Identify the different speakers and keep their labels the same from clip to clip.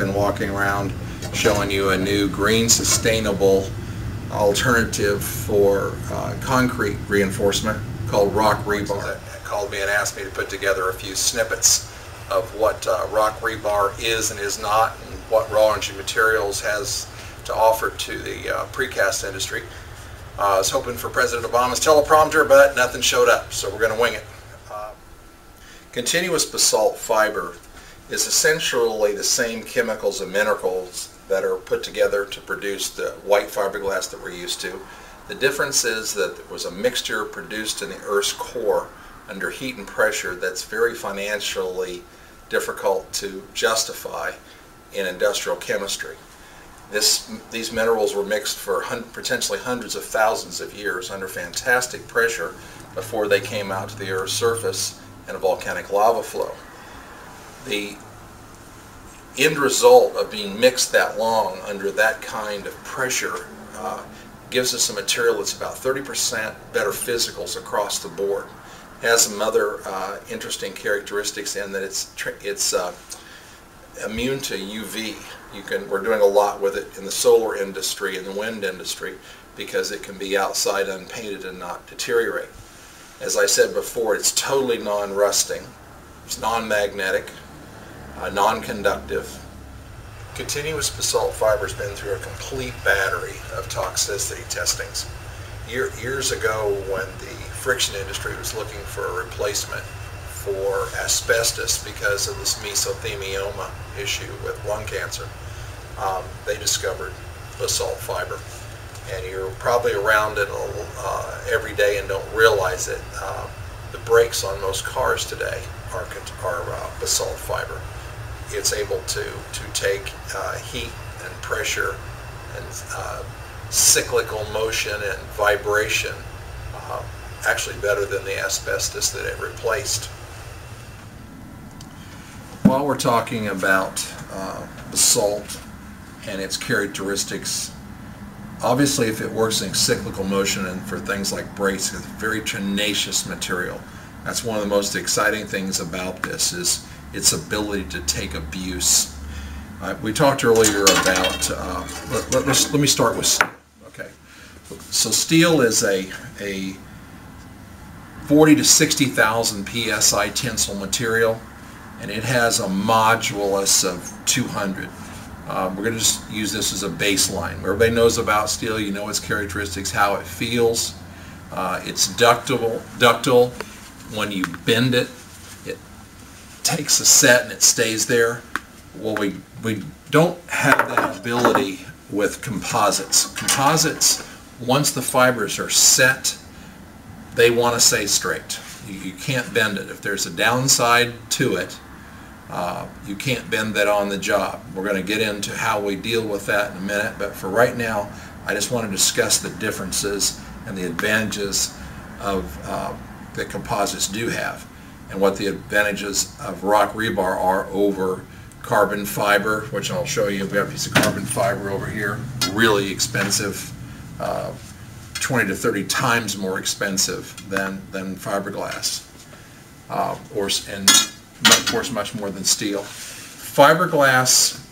Speaker 1: been walking around showing you a new green sustainable alternative for uh, concrete reinforcement called rock rebar. Called me and asked me to put together a few snippets of what uh, rock rebar is and is not and what raw energy materials has to offer to the uh, precast industry. Uh, I was hoping for President Obama's teleprompter, but nothing showed up, so we're going to wing it. Uh, continuous basalt fiber is essentially the same chemicals and minerals that are put together to produce the white fiberglass that we're used to. The difference is that there was a mixture produced in the Earth's core under heat and pressure that's very financially difficult to justify in industrial chemistry. This, these minerals were mixed for hun potentially hundreds of thousands of years under fantastic pressure before they came out to the Earth's surface in a volcanic lava flow. The end result of being mixed that long under that kind of pressure uh, gives us a material that's about 30% better physicals across the board. Has some other uh, interesting characteristics in that it's it's uh, immune to UV. You can we're doing a lot with it in the solar industry and the wind industry because it can be outside unpainted and not deteriorate. As I said before, it's totally non-rusting. It's non-magnetic uh, non-conductive. Continuous basalt fiber has been through a complete battery of toxicity testings. Year, years ago when the friction industry was looking for a replacement for asbestos because of this mesothelioma issue with lung cancer, um, they discovered basalt fiber. And you're probably around it uh, every day and don't realize it. Uh, the brakes on most cars today are, are uh, basalt fiber it's able to, to take uh, heat and pressure and uh, cyclical motion and vibration uh, actually better than the asbestos that it replaced. While we're talking about uh, basalt and its characteristics, obviously if it works in cyclical motion and for things like brakes, it's a very tenacious material. That's one of the most exciting things about this is its ability to take abuse. Uh, we talked earlier about, uh, let, let, let, me start with steel. Okay, so steel is a, a 40 to 60,000 psi tensile material and it has a modulus of 200. Um, we're going to just use this as a baseline. Everybody knows about steel, you know its characteristics, how it feels. Uh, it's ductile, ductile. When you bend it, takes a set and it stays there. Well, we, we don't have that ability with composites. Composites, once the fibers are set, they want to stay straight. You, you can't bend it. If there's a downside to it, uh, you can't bend that on the job. We're going to get into how we deal with that in a minute, but for right now, I just want to discuss the differences and the advantages of uh, that composites do have and what the advantages of rock rebar are over carbon fiber, which I'll show you. We've got a piece of carbon fiber over here, really expensive, uh, 20 to 30 times more expensive than, than fiberglass, uh, or, and of course much more than steel. Fiberglass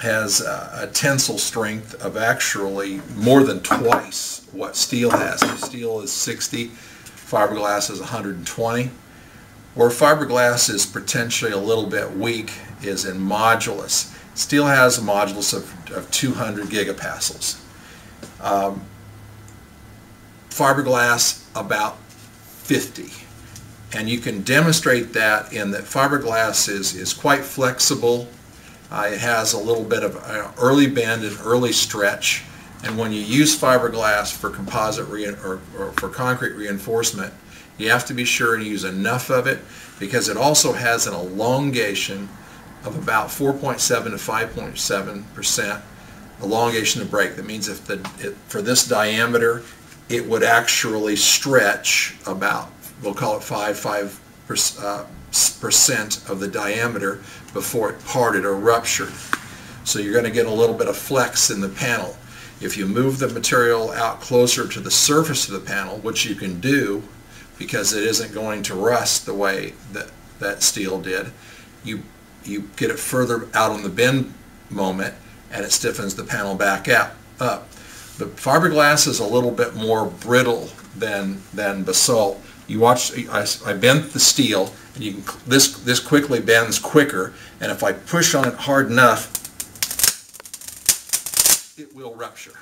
Speaker 1: has a, a tensile strength of actually more than twice what steel has. Steel is 60, fiberglass is 120. Where fiberglass is potentially a little bit weak is in modulus. Steel has a modulus of, of 200 gigapascals. Um, fiberglass about 50 and you can demonstrate that in that fiberglass is, is quite flexible. Uh, it has a little bit of early bend and early stretch and when you use fiberglass for composite or, or for concrete reinforcement you have to be sure and use enough of it because it also has an elongation of about 4.7 to 5.7 percent elongation of break. That means if the it, for this diameter, it would actually stretch about we'll call it 5 5 uh, percent of the diameter before it parted or ruptured. So you're going to get a little bit of flex in the panel. If you move the material out closer to the surface of the panel, which you can do because it isn't going to rust the way that that steel did. You you get it further out on the bend moment and it stiffens the panel back up. The fiberglass is a little bit more brittle than, than basalt. You watch, I, I bent the steel, and you can, this, this quickly bends quicker, and if I push on it hard enough, it will rupture.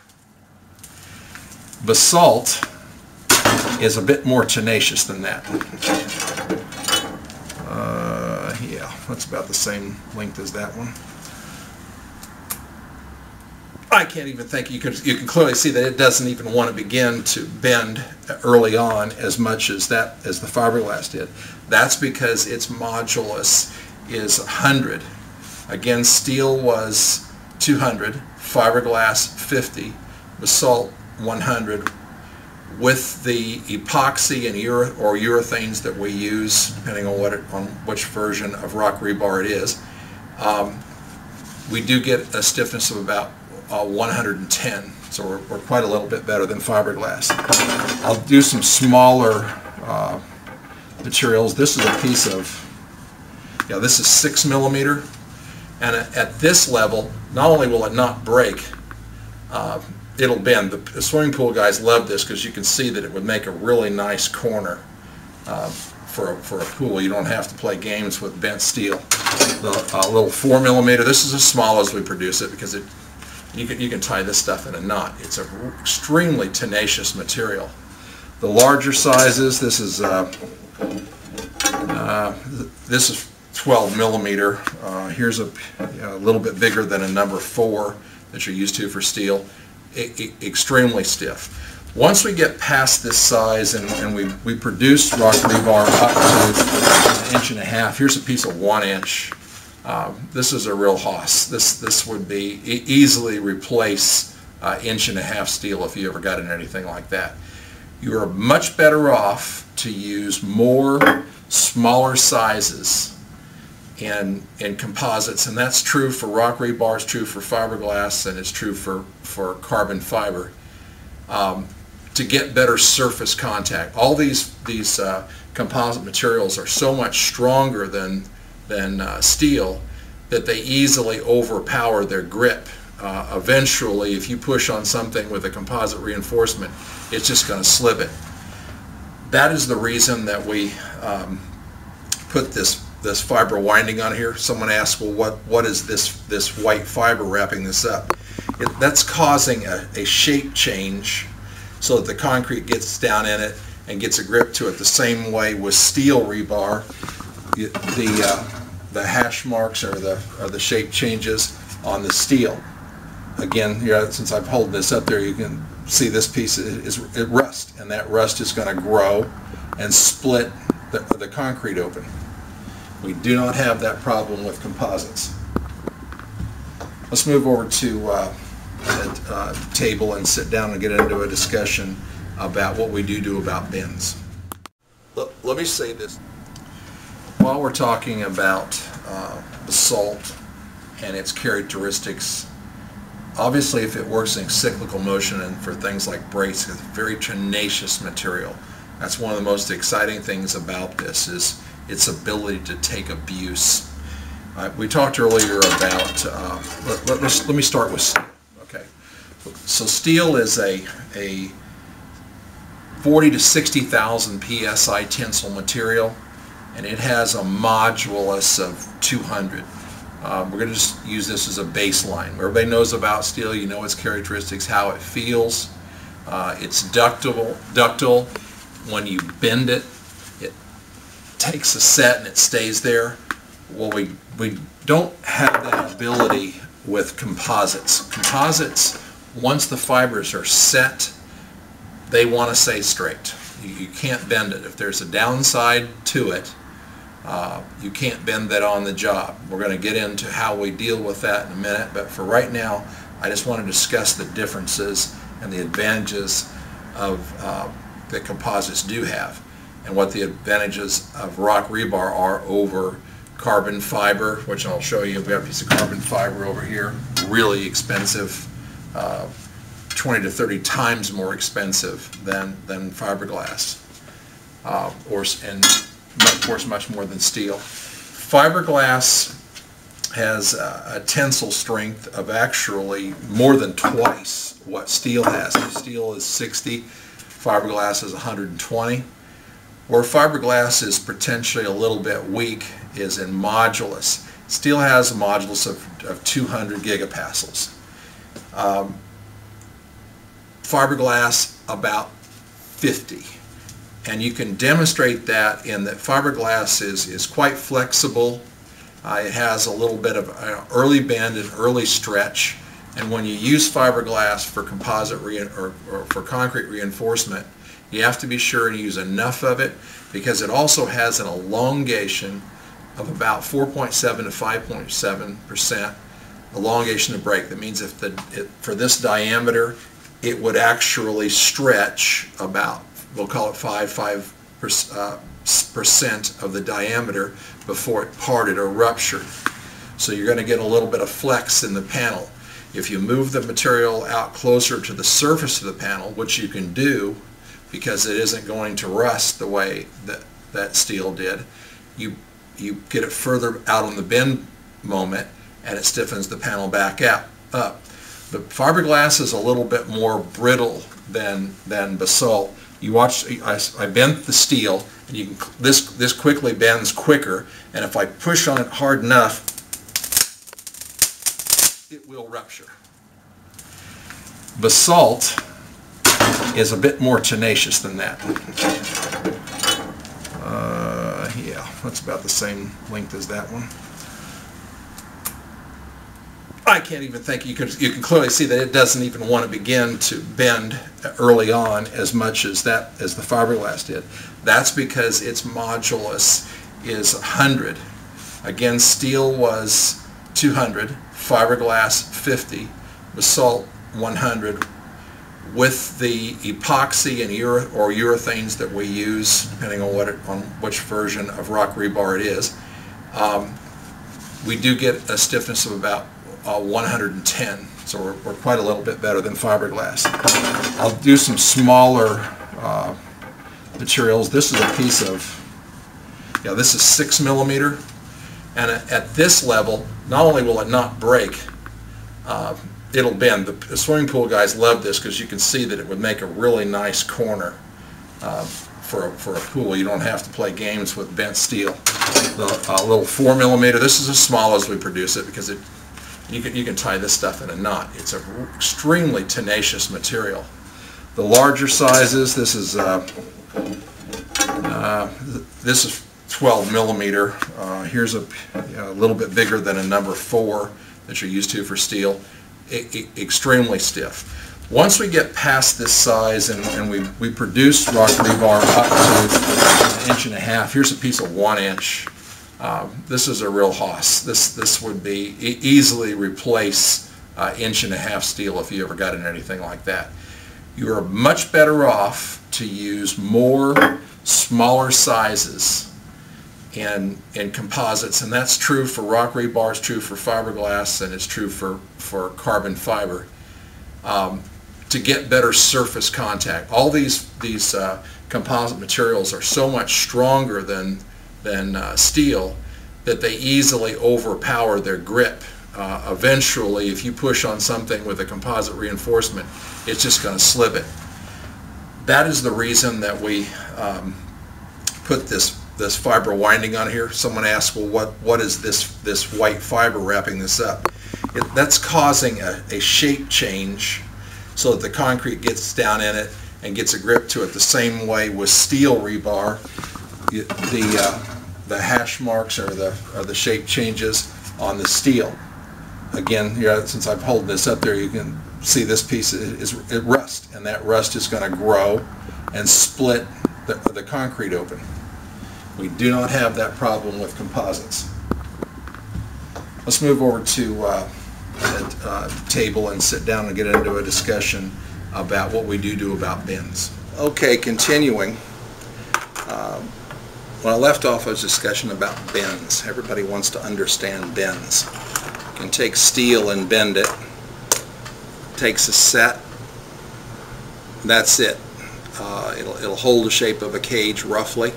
Speaker 1: Basalt is a bit more tenacious than that. Uh, yeah, that's about the same length as that one. I can't even think, you can, you can clearly see that it doesn't even want to begin to bend early on as much as that, as the fiberglass did. That's because its modulus is 100. Again, steel was 200, fiberglass 50, basalt 100. With the epoxy and ure, or urethanes that we use, depending on what it, on which version of rock rebar it is, um, we do get a stiffness of about uh, 110. So we're, we're, quite a little bit better than fiberglass. I'll do some smaller uh, materials. This is a piece of, yeah, this is six millimeter. And at this level, not only will it not break, uh, it'll bend. The, the, swimming pool guys love this because you can see that it would make a really nice corner uh, for, a, for a pool. You don't have to play games with bent steel. The uh, little four millimeter, this is as small as we produce it because it you can, you can tie this stuff in a knot. It's an extremely tenacious material. The larger sizes, this is uh, uh, this is 12 millimeter. Uh, here's a, a, little bit bigger than a number four that you're used to for steel. Extremely stiff. Once we get past this size and, and we, we produce rock rebar up to an inch and a half, here's a piece of one inch um, this is a real hoss. This, this would be e easily replace uh, inch and a half steel if you ever got in anything like that. You are much better off to use more smaller sizes in, in composites, and that's true for rock rebar, it's true for fiberglass, and it's true for, for carbon fiber, um, to get better surface contact. All these, these uh, composite materials are so much stronger than than uh, steel that they easily overpower their grip. Uh, eventually, if you push on something with a composite reinforcement, it's just going to slip it. That is the reason that we um, put this this fiber winding on here. Someone asked, well, what what is this this white fiber wrapping this up? It, that's causing a, a shape change so that the concrete gets down in it and gets a grip to it the same way with steel rebar. The uh, the hash marks or the, or the shape changes on the steel. Again, here, since I'm holding this up there, you can see this piece is, is it rust, and that rust is going to grow and split the, the concrete open. We do not have that problem with composites. Let's move over to uh, the uh, table and sit down and get into a discussion about what we do do about. Let, let me say this while we're talking about uh, basalt and its characteristics, obviously if it works in cyclical motion and for things like brakes, it's a very tenacious material. That's one of the most exciting things about this is its ability to take abuse. We talked earlier about, uh, let, let, let, me start with steel. Okay, so steel is a, a 40 to 60,000 psi tensile material and it has a modulus of 200. Um, we're going to just use this as a baseline. Everybody knows about steel, you know its characteristics, how it feels. Uh, it's ductile, ductile. When you bend it takes a set and it stays there. Well, we, we don't have that ability with composites. Composites, once the fibers are set, they want to stay straight. You, you can't bend it. If there's a downside to it, uh, you can't bend that on the job. We're going to get into how we deal with that in a minute, but for right now, I just want to discuss the differences and the advantages of uh, that composites do have and what the advantages of rock rebar are over carbon fiber, which I'll show you. We have a piece of carbon fiber over here, really expensive, uh, 20 to 30 times more expensive than, than fiberglass. Uh, or, and of course much more than steel. Fiberglass has a, a tensile strength of actually more than twice what steel has. Steel is 60, fiberglass is 120. Where fiberglass is potentially a little bit weak is in modulus. Steel has a modulus of, of 200 gigapascals. Um, fiberglass about 50. And you can demonstrate that in that fiberglass is, is quite flexible. Uh, it has a little bit of uh, early bend and early stretch. And when you use fiberglass for composite or, or for concrete reinforcement, you have to be sure to use enough of it because it also has an elongation of about 4.7 to 5.7 percent elongation of break. That means if the it, for this diameter, it would actually stretch about we'll call it five five uh, percent of the diameter before it parted or ruptured. So you're going to get a little bit of flex in the panel. If you move the material out closer to the surface of the panel, which you can do because it isn't going to rust the way that that steel did, you you get it further out on the bend moment and it stiffens the panel back up. The fiberglass is a little bit more brittle than, than basalt. You watch, I, I bent the steel, and you can, this, this quickly bends quicker, and if I push on it hard enough, it will rupture. Basalt is a bit more tenacious than that. Uh, yeah, that's about the same length as that one. I can't even think, you can, you can clearly see that it doesn't even want to begin to bend early on as much as that as the fiberglass did. That's because its modulus is 100. Again, steel was 200, fiberglass 50, basalt 100. With the epoxy and ure or urethanes that we use, depending on what it, on which version of rock rebar it is, um, we do get a stiffness of about uh, 110. So we're, we're, quite a little bit better than fiberglass. I'll do some smaller uh, materials. This is a piece of, yeah, this is six millimeter. And at this level, not only will it not break, uh, it'll bend. The, the, swimming pool guys love this because you can see that it would make a really nice corner uh, for, a, for a pool. You don't have to play games with bent steel. The uh, little four millimeter, this is as small as we produce it because it you can, you can tie this stuff in a knot. It's an extremely tenacious material. The larger sizes, this is uh, uh, this is 12 millimeter. Uh, here's a, a, little bit bigger than a number four that you're used to for steel. Extremely stiff. Once we get past this size and, and we, we produce rock rebar up to an inch and a half, here's a piece of one inch um, this is a real hoss. This, this would be e easily replace uh, inch and a half steel if you ever got in anything like that. You are much better off to use more smaller sizes in, in composites, and that's true for rock rebar, it's true for fiberglass, and it's true for, for carbon fiber, um, to get better surface contact. All these, these uh, composite materials are so much stronger than than uh, steel that they easily overpower their grip. Uh, eventually, if you push on something with a composite reinforcement, it's just going to slip it. That is the reason that we um, put this this fiber winding on here. Someone asked, well, what what is this this white fiber wrapping this up? It, that's causing a, a shape change so that the concrete gets down in it and gets a grip to it the same way with steel rebar the uh, the hash marks or the or the shape changes on the steel. Again, since I'm holding this up there, you can see this piece is, is rust, and that rust is going to grow and split the, the concrete open. We do not have that problem with composites. Let's move over to uh, a uh, table and sit down and get into a discussion about what we do do about bends. Okay, continuing. Um, when I left off, I was discussion about bends. Everybody wants to understand bends. You can take steel and bend it. Takes a set. That's it. Uh, it'll, it'll hold the shape of a cage roughly.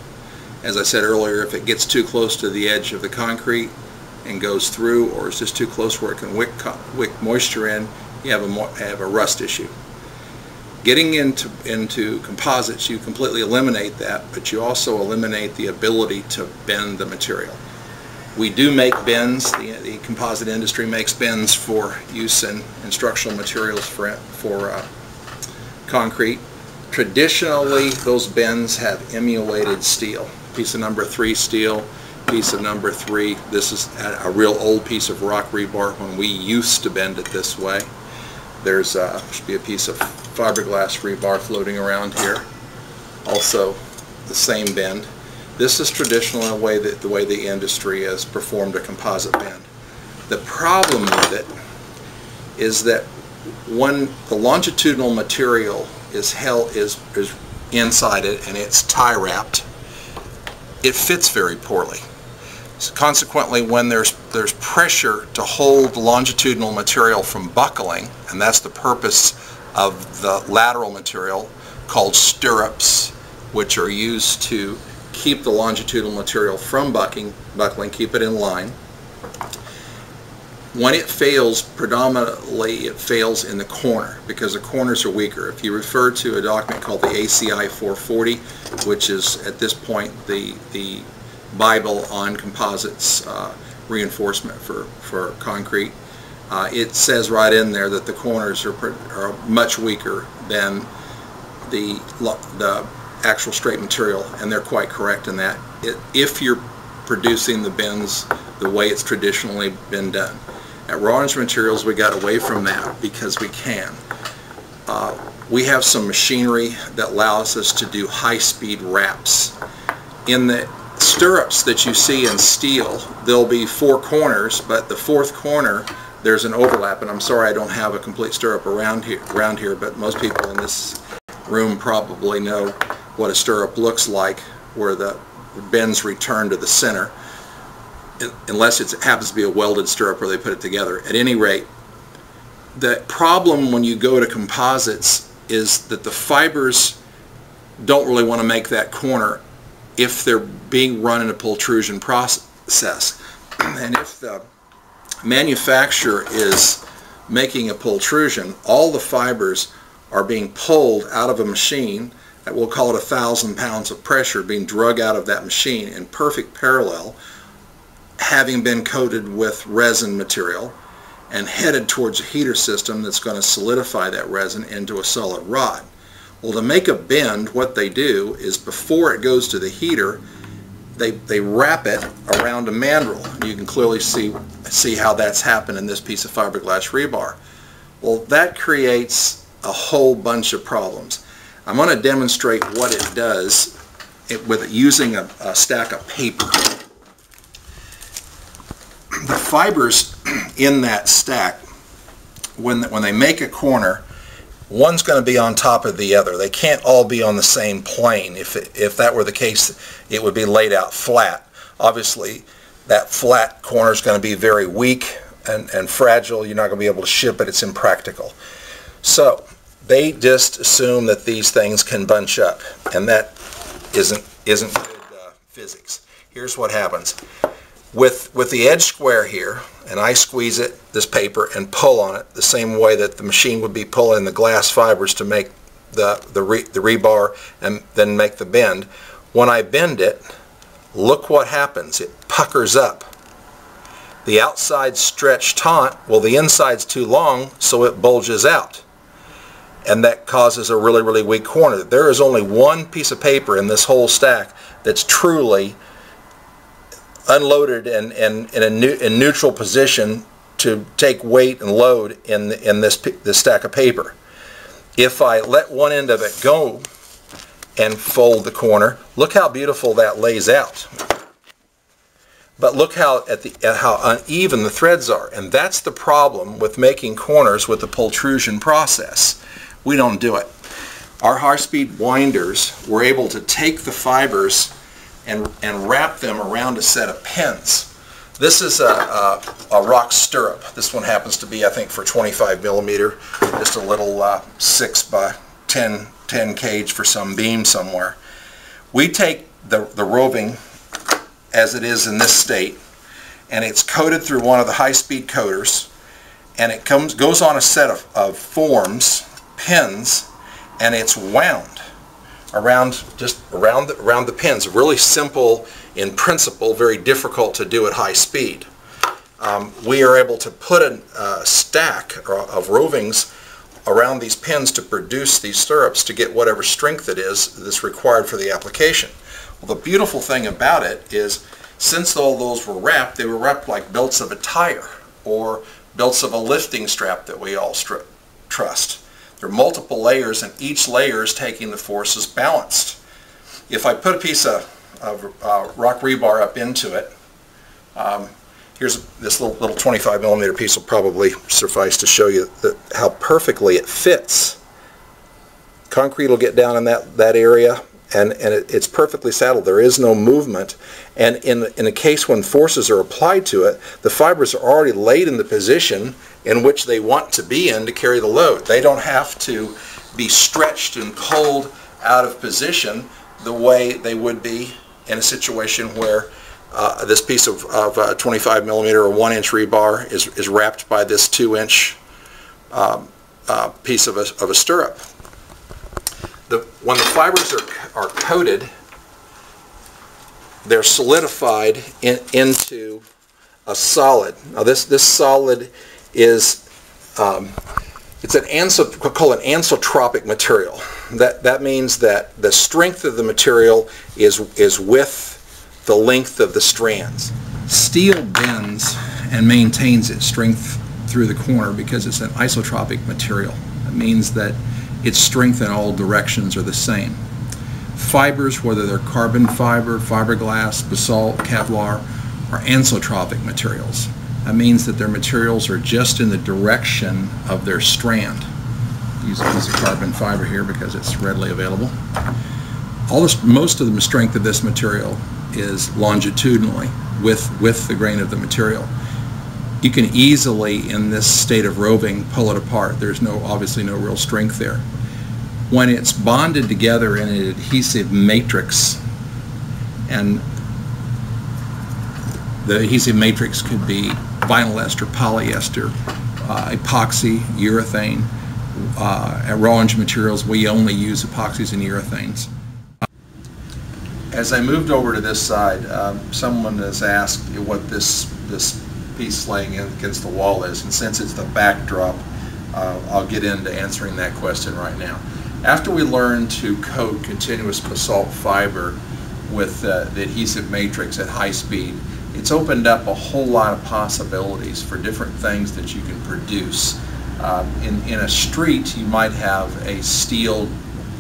Speaker 1: As I said earlier, if it gets too close to the edge of the concrete, and goes through or is just too close where it can wick, wick moisture in, you have a, have a rust issue. Getting into, into composites, you completely eliminate that, but you also eliminate the ability to bend the material. We do make bends, the, the composite industry makes bends for use in, in structural materials for, for uh, concrete. Traditionally, those bends have emulated steel, piece of number three steel, piece of number three. This is a real old piece of rock rebar when we used to bend it this way. There's uh, should be a piece of fiberglass rebar floating around here. Also the same bend. This is traditional in the way that the way the industry has performed a composite bend. The problem with it is that when the longitudinal material is held is is inside it and it's tie wrapped, it fits very poorly. So consequently, when there's, there's pressure to hold longitudinal material from buckling, and that's the purpose of the lateral material called stirrups, which are used to keep the longitudinal material from buckling, buckling keep it in line. When it fails, predominantly it fails in the corner because the corners are weaker. If you refer to a document called the ACI 440, which is at this point the, the Bible on composites uh, reinforcement for, for concrete. Uh, it says right in there that the corners are, are much weaker than the, the actual straight material, and they're quite correct in that. It, if you're producing the bends the way it's traditionally been done. At Raw Energy Materials, we got away from that because we can. Uh, we have some machinery that allows us to do high-speed wraps. In the stirrups that you see in steel, there'll be four corners, but the fourth corner, there's an overlap, and I'm sorry I don't have a complete stirrup around here, around here, but most people in this room probably know what a stirrup looks like, where the bends return to the center, unless it happens to be a welded stirrup where they put it together. At any rate, the problem when you go to composites is that the fibers don't really want to make that corner if they're being run in a pultrusion process. And if the manufacturer is making a pultrusion, all the fibers are being pulled out of a machine that we'll call it a thousand pounds of pressure being drug out of that machine in perfect parallel having been coated with resin material and headed towards a heater system that's going to solidify that resin into a solid rod. Well, to make a bend, what they do is before it goes to the heater, they, they wrap it around a mandrel. You can clearly see, see how that's happened in this piece of fiberglass rebar. Well, that creates a whole bunch of problems. I'm going to demonstrate what it does with using a, a stack of paper. Fibers in that stack, when, when they make a corner, one's going to be on top of the other. They can't all be on the same plane. If, it, if that were the case, it would be laid out flat. Obviously, that flat corner is going to be very weak and, and fragile. You're not going to be able to ship it. It's impractical. So they just assume that these things can bunch up, and that isn't, isn't good uh, physics. Here's what happens. With, with the edge square here, and I squeeze it, this paper, and pull on it the same way that the machine would be pulling the glass fibers to make the, the, re, the rebar and then make the bend. When I bend it, look what happens. It puckers up. The outside's stretched taut, well the inside's too long, so it bulges out. And that causes a really, really weak corner. There is only one piece of paper in this whole stack that's truly unloaded and, and in a new, in neutral position to take weight and load in, in this, this stack of paper. If I let one end of it go and fold the corner, look how beautiful that lays out. But look how at, the, at how uneven the threads are. And that's the problem with making corners with the pultrusion process. We don't do it. Our high-speed winders were able to take the fibers and, and wrap them around a set of pins. This is a, a, a, rock stirrup. This one happens to be, I think, for 25 millimeter, just a little uh, 6 by 10, 10 cage for some beam somewhere. We take the, the roving as it is in this state, and it's coated through one of the high-speed coaters and it comes goes on a set of, of forms, pins, and it's wound around just around the, around the pins. Really simple in principle, very difficult to do at high speed. Um, we are able to put a, a stack of rovings around these pins to produce these stirrups to get whatever strength it is that's required for the application. Well, the beautiful thing about it is since all those were wrapped, they were wrapped like belts of a tire or belts of a lifting strap that we all trust. There are multiple layers and each layer is taking the forces balanced. If I put a piece of, of uh, rock rebar up into it, um, here's this little, little 25 millimeter piece will probably suffice to show you how perfectly it fits. Concrete will get down in that, that area and, and it, it's perfectly saddled. There is no movement. And in, in a case when forces are applied to it, the fibers are already laid in the position in which they want to be in to carry the load. They don't have to be stretched and pulled out of position the way they would be in a situation where uh, this piece of, of uh, 25 millimeter or 1 inch rebar is, is wrapped by this 2 inch um, uh, piece of a, of a stirrup the, when the fibers are, are coated, they're solidified in, into a solid. Now this, this solid is, um, it's an anso, call it anisotropic material. That, that means that the strength of the material is, is with the length of the strands. Steel bends and maintains its strength through the corner because it's an isotropic material. It means that its strength in all directions are the same. Fibers, whether they're carbon fiber, fiberglass, basalt, Kevlar, are anisotropic materials. That means that their materials are just in the direction of their strand. Use a piece of carbon fiber here because it's readily available. All this, most of the strength of this material is longitudinally with, with the grain of the material you can easily, in this state of roving, pull it apart. There's no obviously no real strength there. When it's bonded together in an adhesive matrix, and the adhesive matrix could be vinyl ester, polyester, uh, epoxy, urethane. Uh, at Raw Energy Materials, we only use epoxies and urethanes. As I moved over to this side, um, someone has asked what this this piece laying against the wall is. And since it's the backdrop, uh, I'll get into answering that question right now. After we learn to coat continuous basalt fiber with uh, the adhesive matrix at high speed, it's opened up a whole lot of possibilities for different things that you can produce. Um, in, in a street, you might have a steel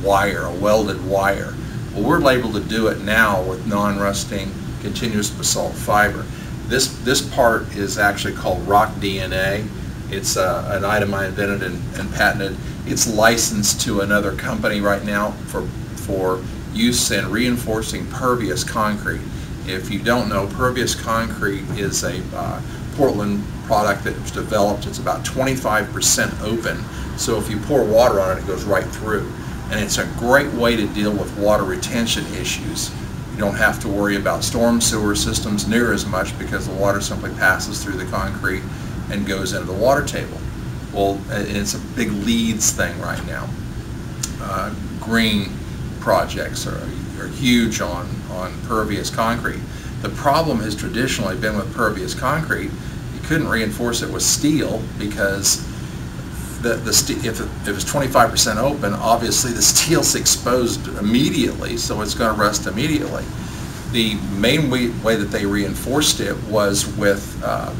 Speaker 1: wire, a welded wire. Well, we're able to do it now with non-rusting continuous basalt fiber. This, this part is actually called Rock DNA. It's uh, an item I invented and, and, patented. It's licensed to another company right now for, for use in reinforcing pervious concrete. If you don't know, pervious concrete is a uh, Portland product that was developed. It's about 25% open, so if you pour water on it, it goes right through. And it's a great way to deal with water retention issues. You don't have to worry about storm sewer systems near as much because the water simply passes through the concrete and goes into the water table. Well, it's a big leads thing right now. Uh, green projects are, are huge on, on pervious concrete. The problem has traditionally been with pervious concrete, you couldn't reinforce it with steel because the, the if, it, if it's 25% open, obviously the steel's exposed immediately, so it's going to rust immediately. The main way, way that they reinforced it was with uh,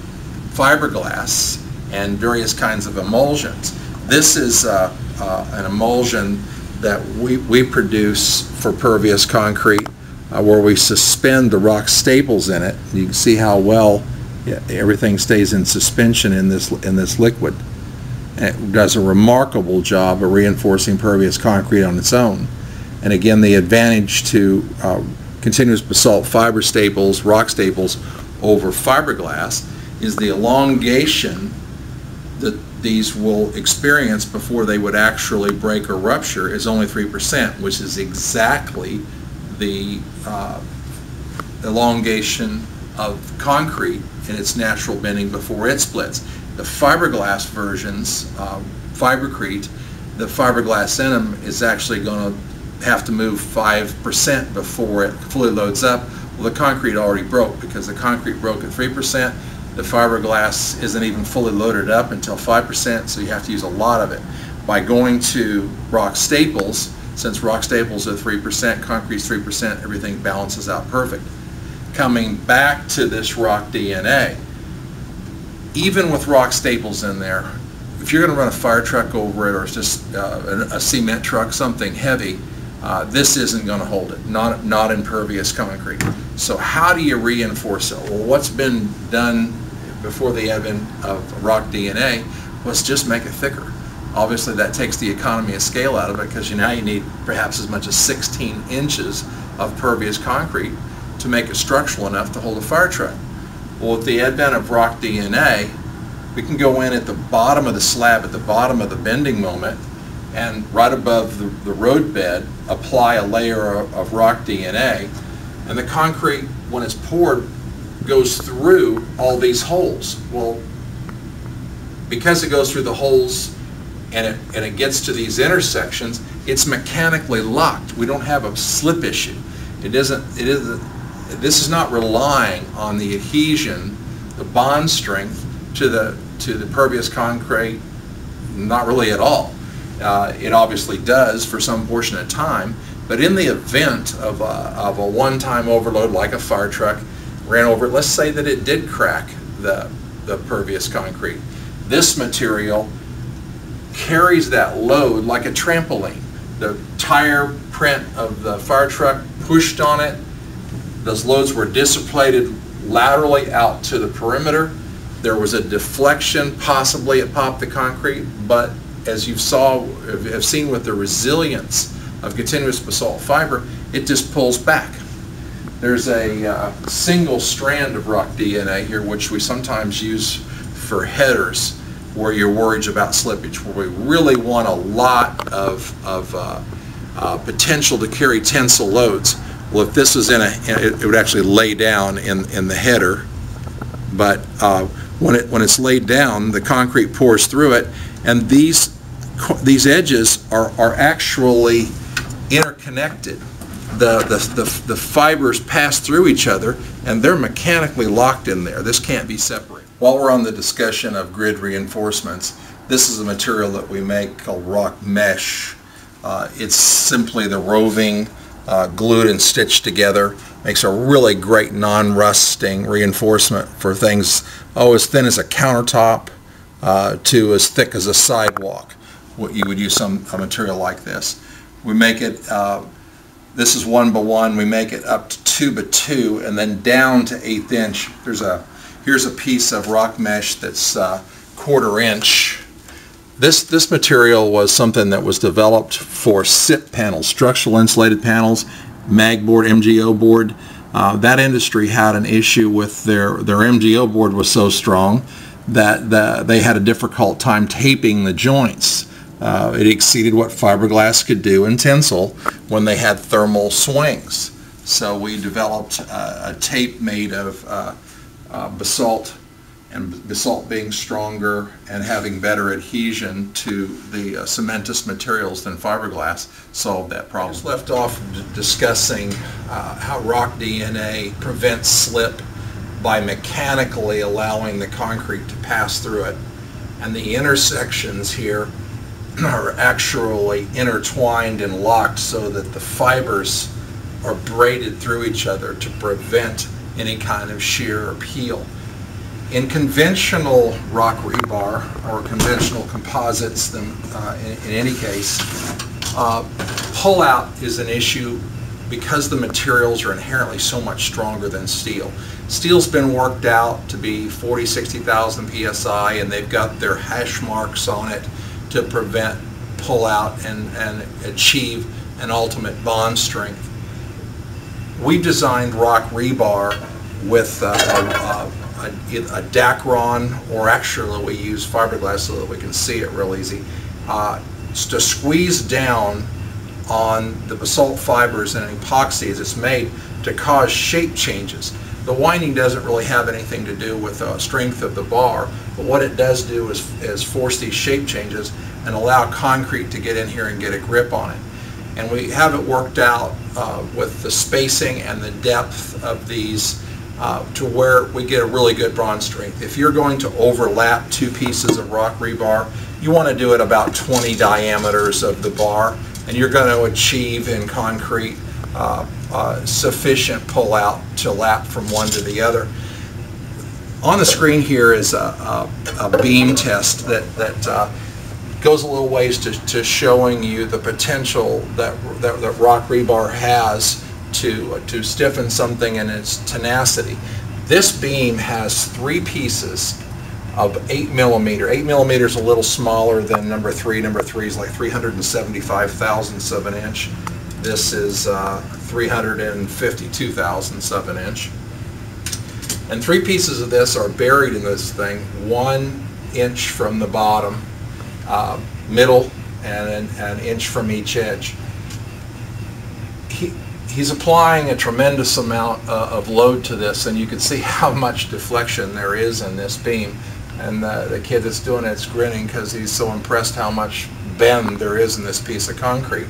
Speaker 1: fiberglass and various kinds of emulsions. This is uh, uh, an emulsion that we, we produce for pervious concrete uh, where we suspend the rock staples in it. You can see how well everything stays in suspension in this, in this liquid. It does a remarkable job of reinforcing pervious concrete on its own. And again, the advantage to uh, continuous basalt fiber staples, rock staples, over fiberglass is the elongation that these will experience before they would actually break or rupture is only 3%, which is exactly the uh, elongation of concrete in its natural bending before it splits. The fiberglass versions, um, Fibercrete, the fiberglass in them is actually going to have to move 5% before it fully loads up. Well, the concrete already broke because the concrete broke at 3%. The fiberglass isn't even fully loaded up until 5%, so you have to use a lot of it. By going to rock staples, since rock staples are 3%, concrete's 3%, everything balances out perfect. Coming back to this rock DNA, even with rock staples in there, if you're going to run a fire truck over it or just uh, a, cement truck, something heavy, uh, this isn't going to hold it, not, not impervious concrete. So how do you reinforce it? Well, what's been done before the advent of rock DNA was just make it thicker. Obviously that takes the economy of scale out of it because you now you need perhaps as much as 16 inches of pervious concrete to make it structural enough to hold a fire truck. Well, with the advent of rock DNA, we can go in at the bottom of the slab, at the bottom of the bending moment, and right above the, the road bed, apply a layer of, of rock DNA. And the concrete, when it's poured, goes through all these holes. Well, because it goes through the holes and it, and it gets to these intersections, it's mechanically locked. We don't have a slip issue. It isn't, it isn't, this is not relying on the adhesion, the bond strength to the, to the pervious concrete, not really at all. Uh, it obviously does for some portion of time, but in the event of a, of a one-time overload like a fire truck ran over let's say that it did crack the, the pervious concrete. This material carries that load like a trampoline. The tire print of the fire truck pushed on it, those loads were dissipated laterally out to the perimeter. There was a deflection, possibly it popped the concrete, but as you saw, have seen with the resilience of continuous basalt fiber, it just pulls back. There's a uh, single strand of rock DNA here, which we sometimes use for headers, where you're worried about slippage, where we really want a lot of, of uh, uh, potential to carry tensile loads. Well, if this was in a, it, would actually lay down in, in the header, but uh, when, it, when it's laid down, the concrete pours through it, and these, these edges are, are actually interconnected. The, the, the, the fibers pass through each other, and they're mechanically locked in there. This can't be separated. While we're on the discussion of grid reinforcements, this is a material that we make called rock mesh. Uh, it's simply the roving uh, glued and stitched together. Makes a really great non-rusting reinforcement for things, oh, as thin as a countertop uh, to as thick as a sidewalk. What you would use some a material like this. We make it, uh, this is one by one, we make it up to two by two and then down to eighth inch. There's a, here's a piece of rock mesh that's uh, quarter inch this, this material was something that was developed for SIP panels, structural insulated panels, mag board, MGO board. Uh, that industry had an issue with their, their MGO board was so strong that the, they had a difficult time taping the joints. Uh, it exceeded what fiberglass could do in tensile when they had thermal swings. So we developed a tape made of uh, uh basalt and basalt being stronger and having better adhesion to the uh, cementous materials than fiberglass solved that problem. Just left off discussing uh, how rock DNA prevents slip by mechanically allowing the concrete to pass through it. And the intersections here are actually intertwined and locked so that the fibers are braided through each other to prevent any kind of shear or peel. In conventional rock rebar or conventional composites, then, uh, in, in, any case, uh, pullout is an issue because the materials are inherently so much stronger than steel. Steel's been worked out to be 40, 60,000 psi and they've got their hash marks on it to prevent pullout and, and achieve an ultimate bond strength. We designed rock rebar with uh, a, a, Dacron, or actually we use fiberglass so that we can see it real easy, uh, to squeeze down on the basalt fibers and epoxy as it's made to cause shape changes. The winding doesn't really have anything to do with the strength of the bar, but what it does do is, is force these shape changes and allow concrete to get in here and get a grip on it. And we have it worked out uh, with the spacing and the depth of these uh, to where we get a really good bronze strength. If you're going to overlap two pieces of rock rebar, you want to do it about 20 diameters of the bar, and you're going to achieve in concrete uh, uh, sufficient pull out to lap from one to the other. On the screen here is a, a, a beam test that, that uh, goes a little ways to, to showing you the potential that, that, that rock rebar has to, to stiffen something in its tenacity. This beam has three pieces of 8 millimeter. 8 millimeter is a little smaller than number 3. Number 3 is like 375 thousandths of an inch. This is uh, 352 thousandths of an inch. And three pieces of this are buried in this thing, one inch from the bottom, uh, middle, and an, an inch from each edge. He, he's applying a tremendous amount uh, of load to this, and you can see how much deflection there is in this beam. And the, the kid that's doing it's grinning because he's so impressed how much bend there is in this piece of concrete.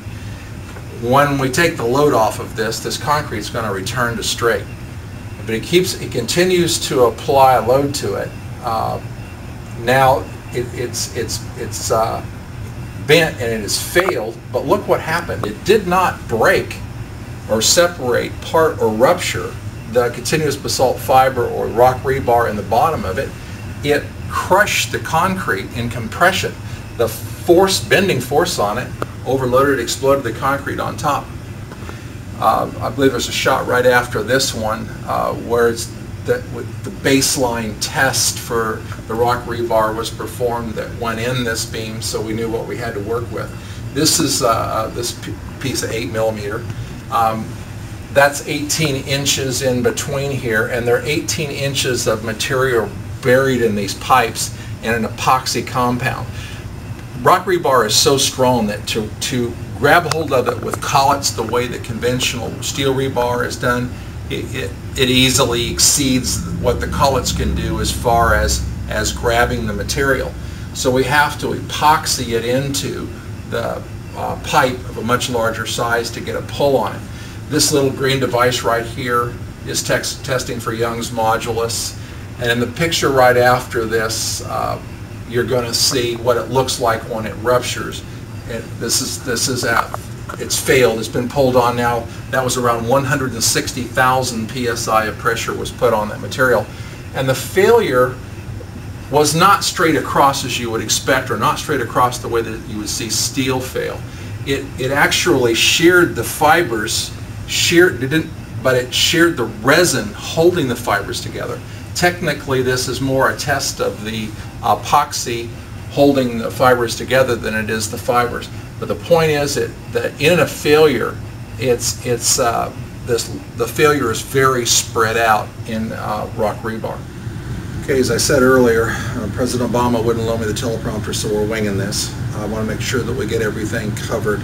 Speaker 1: When we take the load off of this, this concrete is going to return to straight. But it keeps, it continues to apply a load to it. Uh, now it, it's, it's, it's uh, bent and it has failed, but look what happened. It did not break or separate, part or rupture the continuous basalt fiber or rock rebar in the bottom of it. It crushed the concrete in compression. The force, bending force on it, overloaded, exploded the concrete on top. Uh, I believe there's a shot right after this one uh, where it's that the baseline test for the rock rebar was performed that went in this beam so we knew what we had to work with. This is uh, uh this piece of 8 millimeter. Um, that's 18 inches in between here and there are 18 inches of material buried in these pipes in an epoxy compound. Rock rebar is so strong that to, to grab hold of it with collets the way that conventional steel rebar is done, it, it, it easily exceeds what the collets can do as far as, as grabbing the material. So we have to epoxy it into the uh, pipe of a much larger size to get a pull on it. This little green device right here is testing for Young's modulus. And in the picture right after this, uh, you're going to see what it looks like when it ruptures. And this is this is at it's failed. It's been pulled on now. That was around 160,000 psi of pressure was put on that material, and the failure was not straight across as you would expect, or not straight across the way that you would see steel fail. It it actually sheared the fibers, sheared didn't, but it sheared the resin holding the fibers together. Technically, this is more a test of the epoxy holding the fibers together than it is the fibers. But the point is that, that in a failure, it's, it's, uh, this, the failure is very spread out in uh, rock rebar. Okay, as I said earlier, uh, President Obama wouldn't loan me the teleprompter, so we're winging this. I want to make sure that we get everything covered.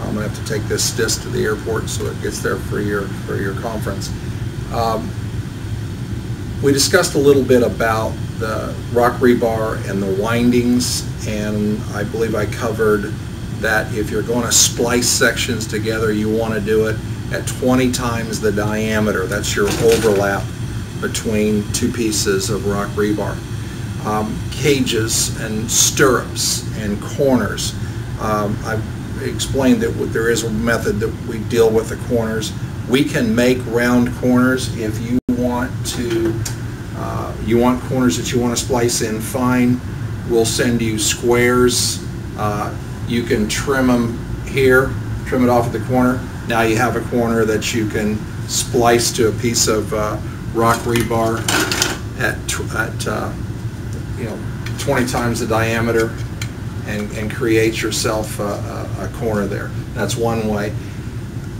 Speaker 1: I'm going to have to take this disc to the airport so it gets there for your, for your conference. Um, we discussed a little bit about the rock rebar and the windings, and I believe I covered that if you're going to splice sections together, you want to do it at 20 times the diameter. That's your overlap between two pieces of rock rebar. Um, cages and stirrups and corners. Um, I've explained that there is a method that we deal with the corners. We can make round corners if you want to uh, you want corners that you want to splice in fine, we'll send you squares. Uh, you can trim them here, trim it off at the corner. Now you have a corner that you can splice to a piece of uh, rock rebar at, at uh, you know 20 times the diameter and, and create yourself a, a, a corner there. That's one way.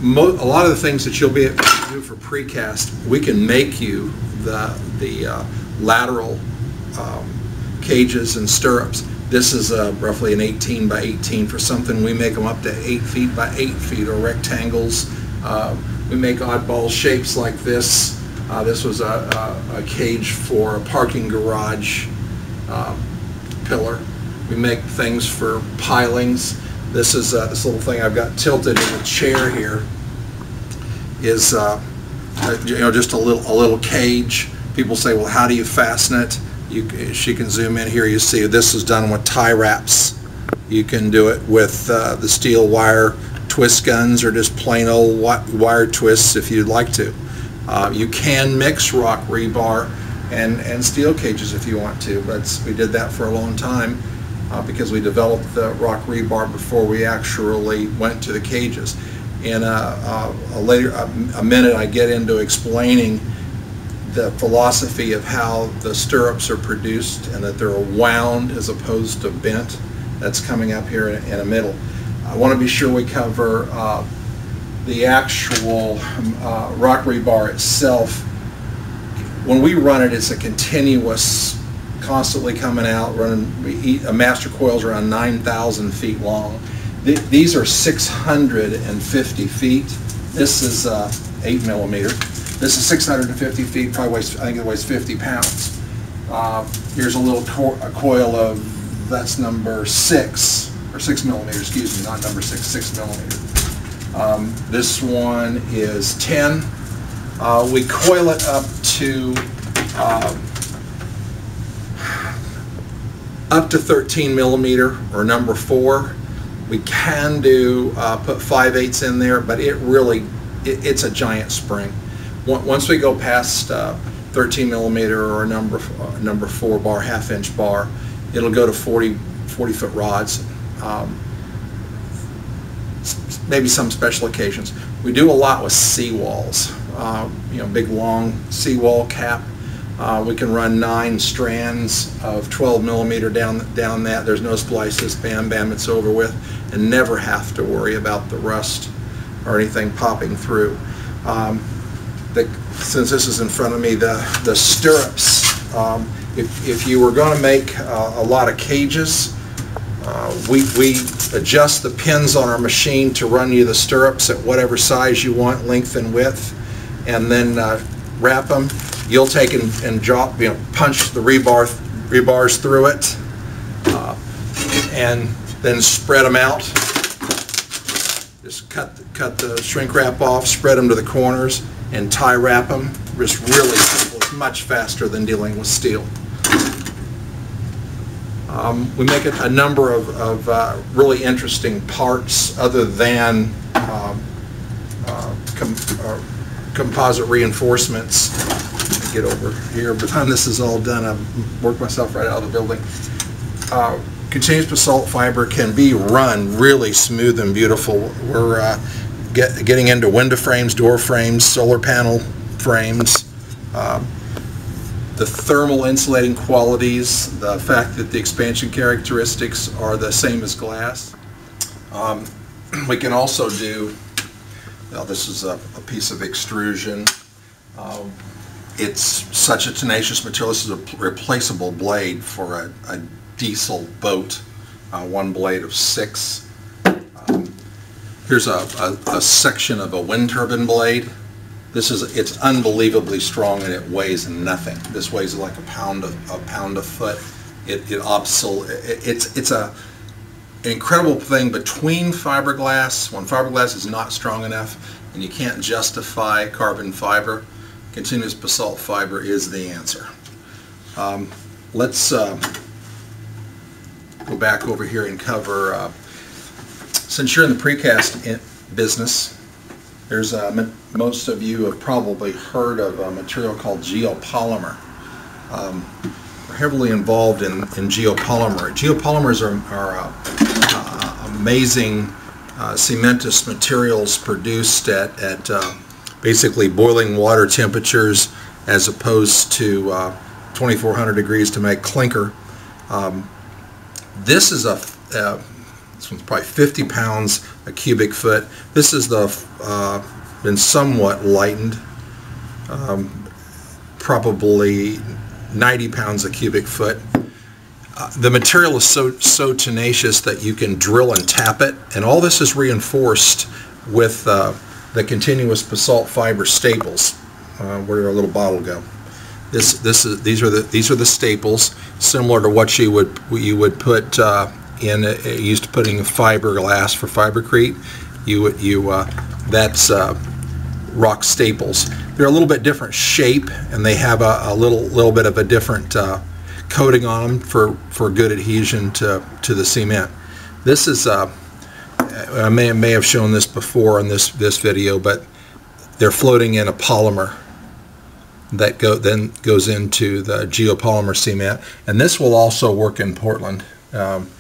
Speaker 1: Mo a lot of the things that you'll be able to do for precast, we can make you the, the uh, lateral um, cages and stirrups. This is uh, roughly an 18 by 18 for something. We make them up to 8 feet by 8 feet or rectangles. Uh, we make oddball shapes like this Uh, This was a, a- a cage for a parking garage uh, pillar. We make things for pilings. This is, uh, this little thing I've got tilted in the chair here is, uh, you know, just a little, a little cage. People say, well, how do you fasten it? You, she can zoom in here, you see this is done with tie wraps. You can do it with uh, the steel wire twist guns or just plain old wi- wire twists if you'd like to. Uh, You can mix rock rebar and, and steel cages if you want to, but we did that for a long time uh, because we developed the rock rebar before we actually went to the cages. In a, a a later, a a minute, I get into explaining the philosophy of how the stirrups are produced and that they're wound as opposed to bent. That's coming up here in in a middle. I want to be sure we cover uh, the actual uh, rock rebar itself. When we run it, it's a continuous, constantly coming out, running, eat, a master coil's around 9,000 feet long. Th- These are 650 feet. This is uh, 8 millimeter. This is 650 feet, probably weighs, I think it weighs 50 pounds. Uh, Here's a little a coil of, that's number six, or 6 millimeter, excuse me, not number six, 6 millimeter. Um, This one is 10. Uh, We coil it up to, um, up to 13 millimeter or number four. We can do, uh, put 5 eighths in there, but it really, it, it's a giant spring. Once we go past uh, 13 millimeter or number, uh, number four bar, half inch bar, it'll go to 40, 40 foot rods. Um, Maybe some special occasions. We do a lot with seawalls, uh, you know, big long seawall cap. Uh, We can run nine strands of 12 millimeter down, down that. There's no splices, bam, bam, it's over with, and never have to worry about the rust or anything popping through. Um, the, since this is in front of me, the, the stirrups, um, if, if you were gonna make uh, a lot of cages, uh, we, we adjust the pins on our machine to run you the stirrups at whatever size you want, length and width, and then uh, wrap them. You'll take and, and drop, you know, punch the rebar, rebars through it, uh, and then spread them out. Just cut, cut the shrink wrap off, spread them to the corners, and tie wrap them. Just really simple, it's much faster than dealing with steel. Um, We make a a number of, of uh, really interesting parts other than um, uh, com- uh, composite reinforcements. Get over here, by the time this is all done, I've worked myself right out of the building. Uh, Continuous basalt fiber can be run really smooth and beautiful. We're uh, get- getting into window frames, door frames, solar panel frames. Um, the thermal insulating qualities, the fact that the expansion characteristics are the same as glass. Um, We can also do, well, this is a a piece of extrusion. Um, It's such a tenacious material, this is a replaceable blade for a a diesel boat, uh, one blade of six. Um, Here's a, a, a section of a wind turbine blade. This is, it's unbelievably strong and it weighs nothing. This weighs like a pound, a, a pound a foot. It, it obsol, it- it's, it's a an incredible thing between fiberglass, when fiberglass is not strong enough and you can't justify carbon fiber, continuous basalt fiber is the answer. Um, Let's, uh, go back over here and cover, uh, since you're in the precast in- business, there's, uh, ma- most of you have probably heard of a material called geopolymer. Um, We're heavily involved in, in geopolymer. Geopolymers are, are uh, uh, amazing uh, cementous materials produced at, at uh, basically boiling water temperatures as opposed to uh, 2400 degrees to make clinker. Um, This is a, uh, this one's probably 50 pounds a cubic foot. This is the, been somewhat lightened, um, probably 90 pounds a cubic foot. Uh, The material is so, so tenacious that you can drill and tap it, and all this is reinforced with uh, the continuous basalt fiber staples. uh, where did our little bottle go? This, this is, these are the, these are the staples, similar to what you would, you would put uh, in, uh, used to putting fiberglass for fibercrete. You, you, uh, that's uh, rock staples. They're a little bit different shape, and they have a, a little, little bit of a different uh, coating on them for, for good adhesion to, to the cement. This is, uh, I may, may have shown this before in this, this video, but they're floating in a polymer that go, then goes into the geopolymer cement. And this will also work in Portland. Um,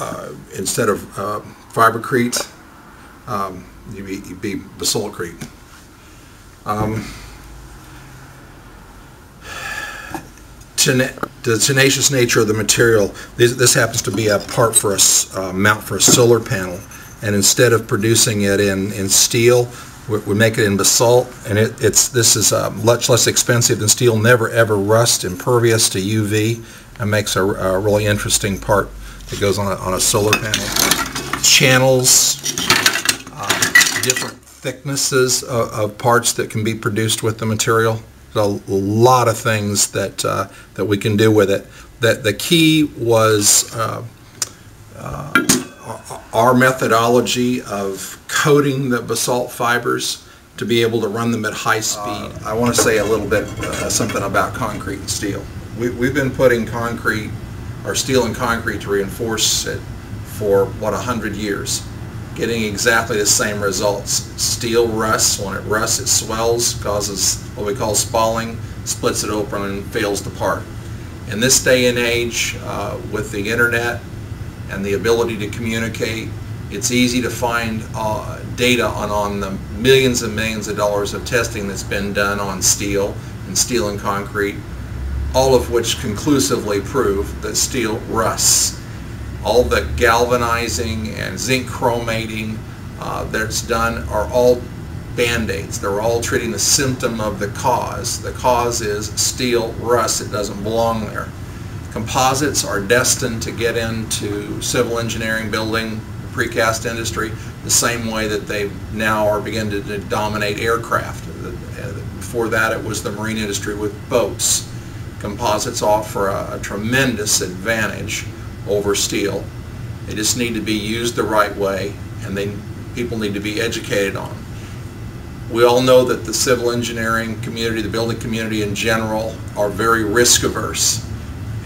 Speaker 1: uh, Instead of uh, fibercrete, um, you'd be, you'd be basaltcrete. Um, tena- The tenacious nature of the material, this, this happens to be a part for a uh, mount for a solar panel. And instead of producing it in, in steel, we, we make it in basalt, and it, it's, this is uh, much less expensive than steel, never ever rust, impervious to UV, and makes a, a really interesting part that goes on a, on a solar panel. Channels, different thicknesses of, of parts that can be produced with the material. There's a lot of things that, uh, that we can do with it. That the key was uh, uh, our methodology of coating the basalt fibers to be able to run them at high speed. I want to say a little bit, uh, something about concrete and steel. We, we've been putting concrete, or steel and concrete to reinforce it for, what, a hundred years, getting exactly the same results. Steel rusts, when it rusts, it swells, causes what we call spalling, splits it open and fails to part. In this day and age, uh, with the internet and the ability to communicate, it's easy to find uh, data on, on the millions and millions of dollars of testing that's been done on steel and steel and concrete, all of which conclusively prove that steel rusts. All the galvanizing and zinc chromating uh, that's done are all band-aids. They're all treating the symptom of the cause. The cause is steel rust. It doesn't belong there. Composites are destined to get into civil engineering, building, precast industry, the same way that they now are beginning to dominate aircraft. Before that, it was the marine industry with boats. Composites offer a, a tremendous advantage over steel. They just need to be used the right way, and they people need to be educated on. We all know that the civil engineering community, the building community in general, are very risk averse.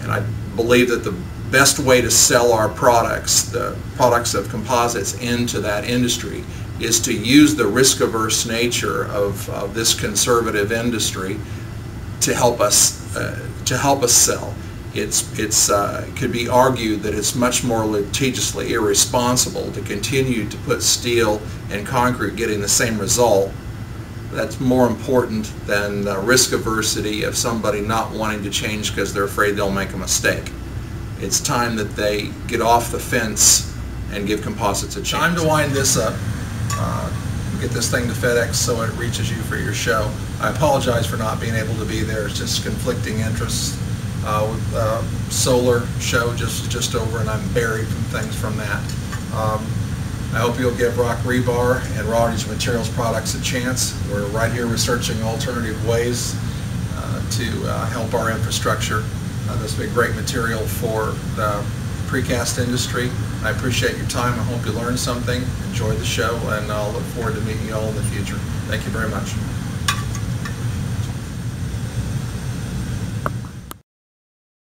Speaker 1: And I believe that the best way to sell our products, the products of composites into that industry, is to use the risk averse nature of, of this conservative industry to help us uh, to help us sell. It's it's uh, it could be argued that it's much more litigiously irresponsible to continue to put steel and concrete getting the same result. That's more important than the risk aversity of somebody not wanting to change because they're afraid they'll make a mistake. It's time that they get off the fence and give composites a chance. Time to wind this up. Uh, get this thing to FedEx so it reaches you for your show. I apologize for not being able to be there. It's just conflicting interests. Uh, with uh, solar show just just over, and I'm buried from things from that. Um, I hope you'll give Rock Rebar and Raw Energy Materials Products a chance. We're right here researching alternative ways uh, to uh, help our infrastructure. Uh, this will be great material for the precast industry. I appreciate your time. I hope you learned something. Enjoy the show, and I'll look forward to meeting you all in the future. Thank you very much.